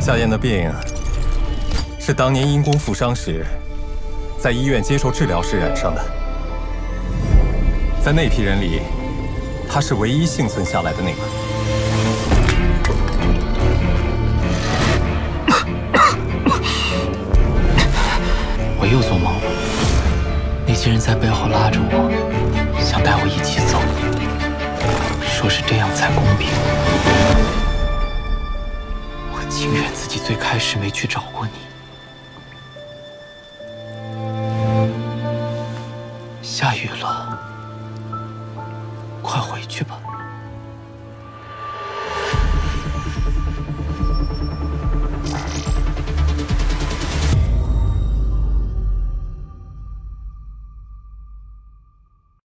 夏燕的病是当年因公负伤时，在医院接受治疗时染上的。在那批人里，他是唯一幸存下来的那个。我又做梦了，那些人在背后拉着我，想带我一起走，说是这样才公平。我情愿自己最开始没去找过你。下雨了，快回去吧。